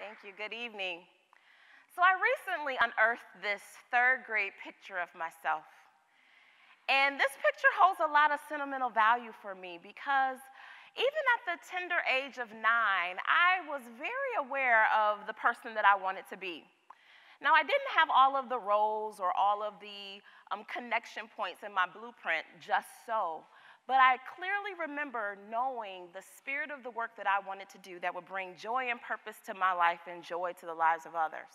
Thank you. Good evening. So, I recently unearthed this third grade picture of myself. And this picture holds a lot of sentimental value for me because even at the tender age of nine, I was very aware of the person that I wanted to be. Now, I didn't have all of the roles or all of the um, connection points in my blueprint just so. But I clearly remember knowing the spirit of the work that I wanted to do that would bring joy and purpose to my life and joy to the lives of others.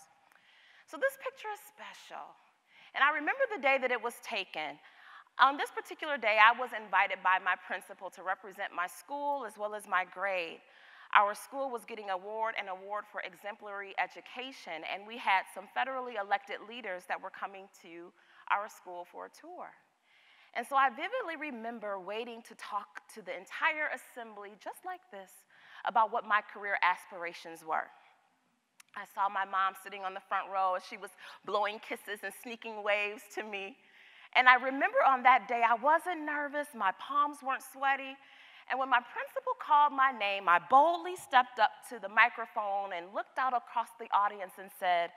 So this picture is special. And I remember the day that it was taken. On this particular day, I was invited by my principal to represent my school as well as my grade. Our school was getting award an award for exemplary education, and we had some federally elected leaders that were coming to our school for a tour. And so I vividly remember waiting to talk to the entire assembly, just like this, about what my career aspirations were. I saw my mom sitting on the front row as she was blowing kisses and sneaking waves to me. And I remember on that day, I wasn't nervous, my palms weren't sweaty. And when my principal called my name, I boldly stepped up to the microphone and looked out across the audience and said,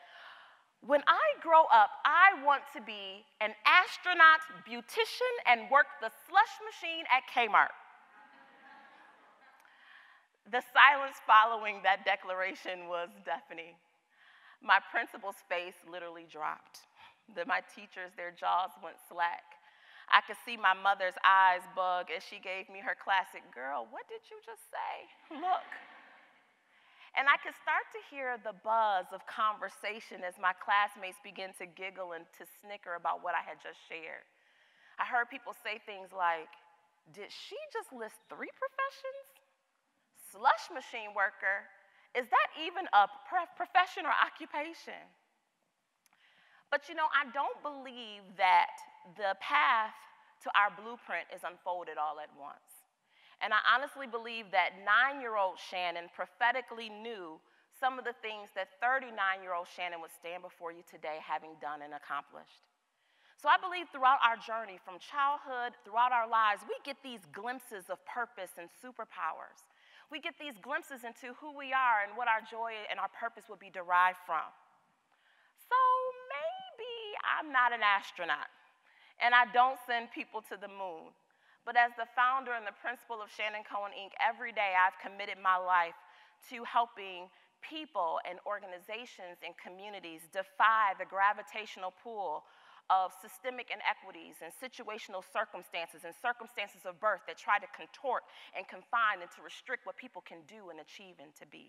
when I grow up, I want to be an astronaut, beautician, and work the slush machine at Kmart. the silence following that declaration was deafening. My principal's face literally dropped. The, my teachers, their jaws went slack. I could see my mother's eyes bug as she gave me her classic, Girl, what did you just say? Look. And I could start to hear the buzz of conversation as my classmates began to giggle and to snicker about what I had just shared. I heard people say things like, Did she just list three professions? Slush machine worker, is that even a profession or occupation? But you know, I don't believe that the path to our blueprint is unfolded all at once. And I honestly believe that nine year old Shannon prophetically knew some of the things that 39 year old Shannon would stand before you today having done and accomplished. So I believe throughout our journey, from childhood, throughout our lives, we get these glimpses of purpose and superpowers. We get these glimpses into who we are and what our joy and our purpose would be derived from. So maybe I'm not an astronaut and I don't send people to the moon. But as the founder and the principal of Shannon Cohen Inc., every day I've committed my life to helping people and organizations and communities defy the gravitational pull of systemic inequities and situational circumstances and circumstances of birth that try to contort and confine and to restrict what people can do and achieve and to be.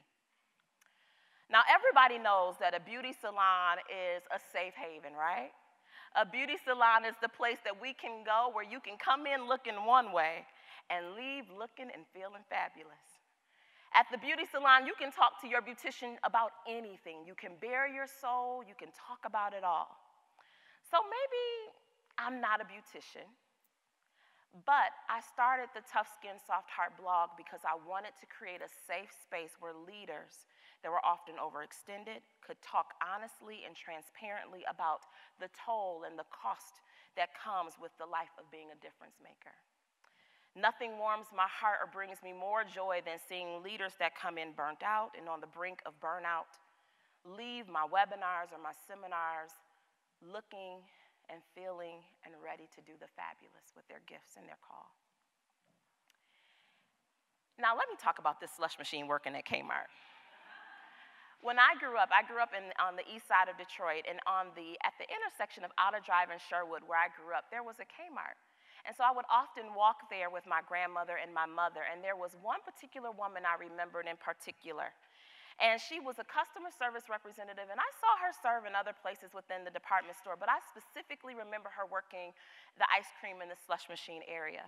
Now, everybody knows that a beauty salon is a safe haven, right? A beauty salon is the place that we can go where you can come in looking one way and leave looking and feeling fabulous. At the beauty salon, you can talk to your beautician about anything. You can bare your soul, you can talk about it all. So maybe I'm not a beautician, but I started the Tough Skin Soft Heart blog because I wanted to create a safe space where leaders that were often overextended could talk honestly and transparently about the toll and the cost that comes with the life of being a difference maker. Nothing warms my heart or brings me more joy than seeing leaders that come in burnt out and on the brink of burnout leave my webinars or my seminars looking and feeling and ready to do the fabulous with their gifts and their call. Now, let me talk about this slush machine working at Kmart. When I grew up, I grew up in, on the east side of Detroit, and on the, at the intersection of Outer Drive and Sherwood, where I grew up, there was a Kmart. And so I would often walk there with my grandmother and my mother, and there was one particular woman I remembered in particular. And she was a customer service representative, and I saw her serve in other places within the department store, but I specifically remember her working the ice cream in the slush machine area.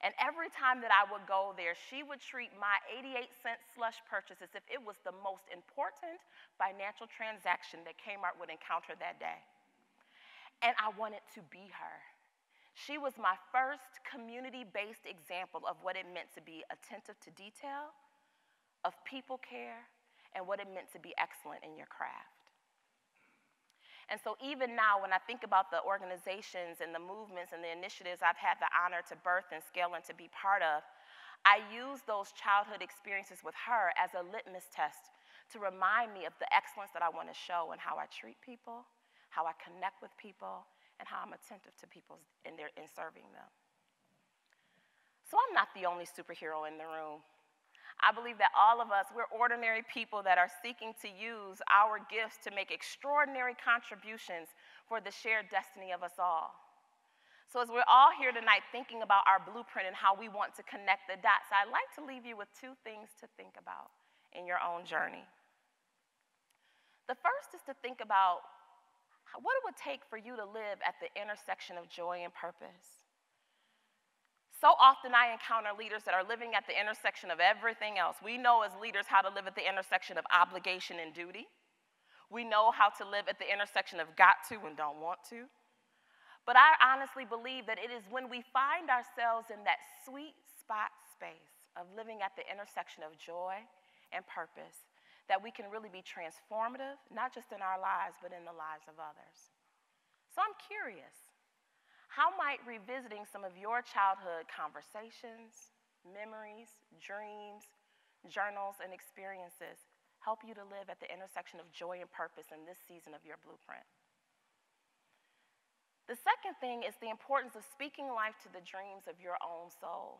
And every time that I would go there, she would treat my 88 cent slush purchase as if it was the most important financial transaction that Kmart would encounter that day. And I wanted to be her. She was my first community based example of what it meant to be attentive to detail, of people care, and what it meant to be excellent in your craft. And so, even now, when I think about the organizations and the movements and the initiatives I've had the honor to birth and scale and to be part of, I use those childhood experiences with her as a litmus test to remind me of the excellence that I want to show in how I treat people, how I connect with people, and how I'm attentive to people in, their, in serving them. So I'm not the only superhero in the room. I believe that all of us, we're ordinary people that are seeking to use our gifts to make extraordinary contributions for the shared destiny of us all. So, as we're all here tonight thinking about our blueprint and how we want to connect the dots, I'd like to leave you with two things to think about in your own journey. The first is to think about what it would take for you to live at the intersection of joy and purpose. So often I encounter leaders that are living at the intersection of everything else. We know as leaders how to live at the intersection of obligation and duty. We know how to live at the intersection of got to and don't want to. But I honestly believe that it is when we find ourselves in that sweet spot space of living at the intersection of joy and purpose that we can really be transformative, not just in our lives, but in the lives of others. So I'm curious how might revisiting some of your childhood conversations, memories, dreams, journals, and experiences help you to live at the intersection of joy and purpose in this season of your blueprint? The second thing is the importance of speaking life to the dreams of your own soul.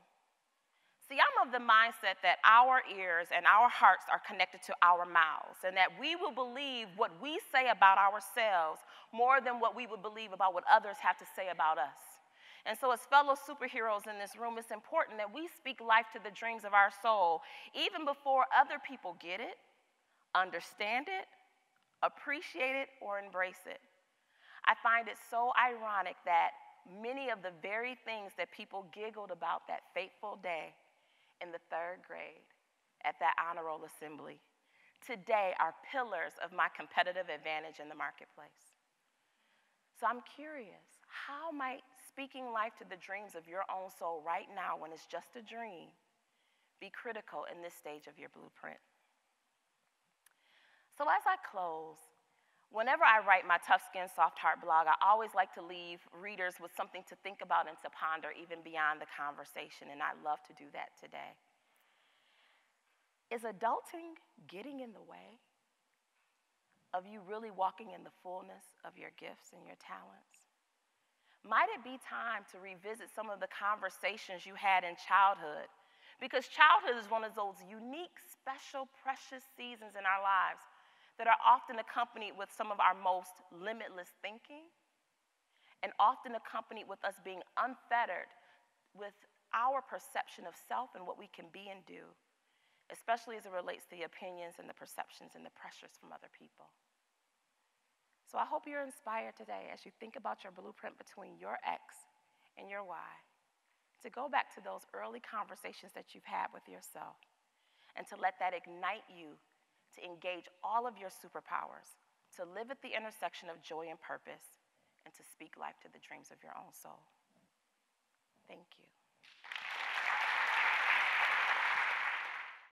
See, I'm of the mindset that our ears and our hearts are connected to our mouths, and that we will believe what we say about ourselves more than what we would believe about what others have to say about us. And so, as fellow superheroes in this room, it's important that we speak life to the dreams of our soul, even before other people get it, understand it, appreciate it, or embrace it. I find it so ironic that many of the very things that people giggled about that fateful day in the third grade at that honor roll assembly today are pillars of my competitive advantage in the marketplace. So I'm curious how might speaking life to the dreams of your own soul right now, when it's just a dream, be critical in this stage of your blueprint? So as I close, Whenever I write my Tough Skin, Soft Heart blog, I always like to leave readers with something to think about and to ponder even beyond the conversation, and I'd love to do that today. Is adulting getting in the way of you really walking in the fullness of your gifts and your talents? Might it be time to revisit some of the conversations you had in childhood? Because childhood is one of those unique, special, precious seasons in our lives that are often accompanied with some of our most limitless thinking and often accompanied with us being unfettered with our perception of self and what we can be and do, especially as it relates to the opinions and the perceptions and the pressures from other people. So I hope you're inspired today as you think about your blueprint between your X and your Y to go back to those early conversations that you've had with yourself and to let that ignite you to engage all of your superpowers, to live at the intersection of joy and purpose, and to speak life to the dreams of your own soul. Thank you.